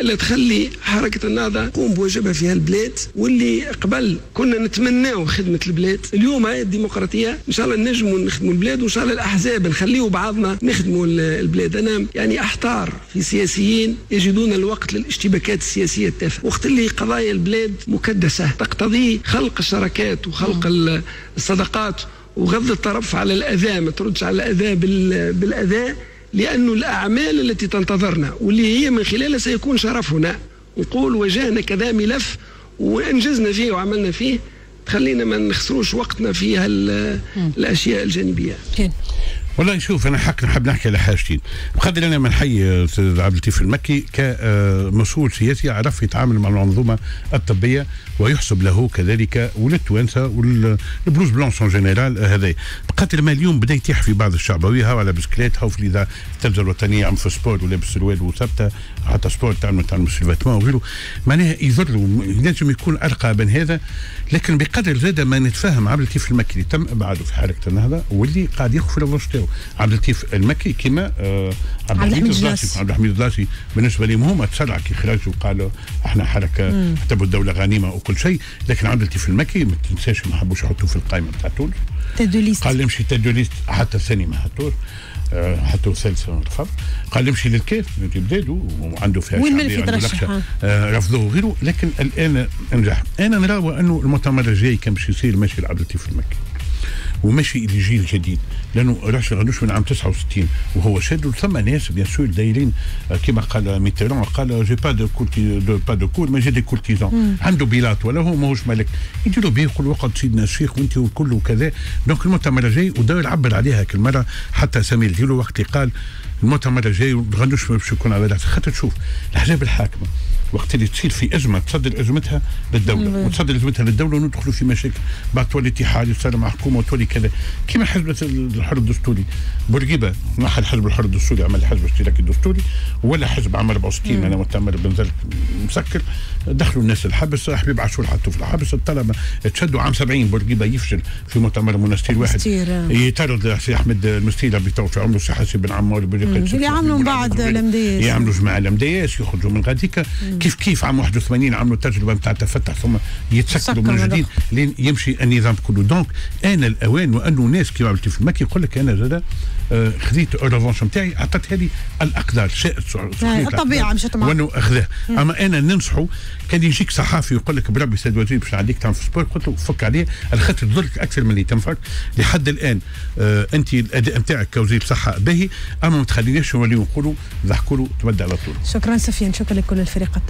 اللي تخلي حركة النهضه تقوم بواجبها في هالبلاد واللي قبل كنا نتمناو خدمة البلاد اليوم هاي الديمقراطية إن شاء الله نجموا نخدموا البلاد وإن شاء الله الأحزاب نخليوا بعضنا نخدموا البلاد. أنا يعني أحتار في سياسيين يجدون الوقت للاشتباكات السياسية التافهة. وقت اللي قضايا البلاد مكدسة تقتضي خلق الشراكات وخلق الصداقات وغض الطرف على الاذى ما تردش على الاذى بالاذى لأن الأعمال التي تنتظرنا واللي هي من خلالها سيكون شرفنا نقول واجهنا كذا ملف وأنجزنا فيه وعملنا فيه تخلينا ما نخسروش وقتنا في الأشياء الجانبية. والله شوف أنا حق نحب نحكي على حاجتين. بقدر أنا منحيي أستاذ عبد اللطيف المكي كمسؤول سياسي عرف يتعامل مع المنظومه الطبية ويحسب له كذلك وللتوانسه وال blouses blanches en général هذا بقدر ما اليوم بدأ يتيح في بعض الشعبويه على بسكليت هاو في إذا التلفزه الوطنية عم في سبور ولابس سروال وثابته حتى سبور تعمل تعمل سلفاتمون وغيره. معناها يضر ينجم يكون أرقى من هذا. لكن بقدر زاد ما نتفاهم عبد اللطيف المكي تم ابعاده في حركة النهضة واللي قاعد يخفي تاعو عبد اللطيف المكي كما آه عبد الحميد الدلاسي عبد الحميد الدلاسي بالنسبة لهم هما تسرع كي خرجوا قالوا أحنا حركة اعتبروا الدولة غنيمة وكل شيء لكن عبد اللطيف المكي ما تنساش ما حبوش يحطوه في القائمه بتاع تونس تدوليست قال نمشي تدوليست حتى الثاني ما حطوه حتى الثالثة رفض قال نمشي للكيف بلاده وعنده فيها وين ملفي ترشح؟ آه رفضوه وغيره لكن الآن نجح أنا نرى انه المؤتمر الجاي كان باش يصير ماشي لعبد اللطيف المكي. وماشي لجيل جديد. لأنه راشد غنوش من عام 69 وهو شاد ثم ناس بيان سور دايرين كما قال ميتيرون قال جي با دو كولتي دو با دو كول ما جي دي كولتيزون عنده بيلاط ولا هو ماهوش ملك. يديروا به يقول وقت سيدنا الشيخ وأنت والكل وكذا donc المؤتمر الجاي ودار عبر عليها كل مرة. حتى سمير ديلو وقت قال المؤتمر الجاي غنوشي باش يكون على خاطر تشوف الأحزاب الحاكمة وقت اللي تصير في أزمة تصدر أزمتها للدوله مم. وتصدر أزمتها للدوله وندخلوا في مشاكل. بعد تولي اتحاد يصير مع حكومة وتولي كذا. كما حزب الحر الدستوري. بورقيبة نحى الحزب الحر الدستوري عمل حزب اشتراكي دستوري ولا حزب عام 64 أنا مؤتمر بنزرت مسكر. دخلوا الناس الحبس حبيب عاشور حطوا في الحبس الطلبة. تشدوا عام 70 بورقيبة يفشل في مؤتمر منستير واحد. يطرد سي أحمد المستير بتوع في عمره سي حسيب بن عمار اللي عملوا بعد ال MDS يعملوا جماعة ال MDS يخرجوا من غاديكا. كيف كيف عام 81 عملوا التجربه نتاع التفتح ثم يتسكروا من جديد لين يمشي النظام كله. donc آن الأوان وأنه ناس كيما عبد اللطيف المكي يقول لك أنا زاد آه خذيت ال revanche نتاعي عطت هذه الأقدار. شاءت الطبيعه مش وأنه اخذاه أما أنا ننصحه كان يجيك صحافي يقول لك بربي سيد وزير باش نعديك تعمل في ال sport قلت له فك عليه. على خاطر تضرك أكثر من اللي تنفعك. لحد الآن آه أنت الأداء نتاعك كوزير صحة باهي. أما ما تخليناش نوليو نقولوا ضحكوا له تبدأ على طول. شكرا سفيان شكرا لكل الفريق الطبي